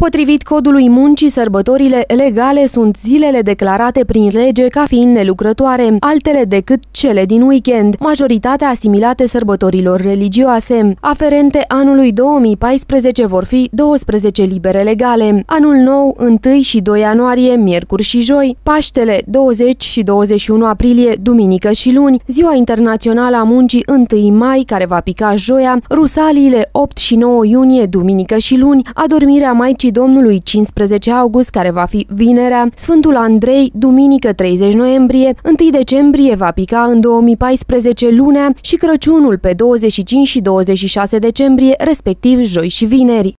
Potrivit codului muncii, sărbătorile legale sunt zilele declarate prin lege ca fiind nelucrătoare, altele decât cele din weekend, majoritatea asimilate sărbătorilor religioase. Aferente anului 2014 vor fi 12 libere legale, anul nou 1 și 2 ianuarie, miercuri și joi, Paștele 20 și 21 aprilie, duminică și luni, Ziua Internațională a Muncii 1 mai, care va pica joia, Rusaliile 8 și 9 iunie, duminică și luni, adormirea Maicii Domnului 15 august, care va fi vinerea, Sfântul Andrei, duminică 30 noiembrie, 1 decembrie va pica în 2014 lunea și Crăciunul pe 25 și 26 decembrie, respectiv joi și vineri.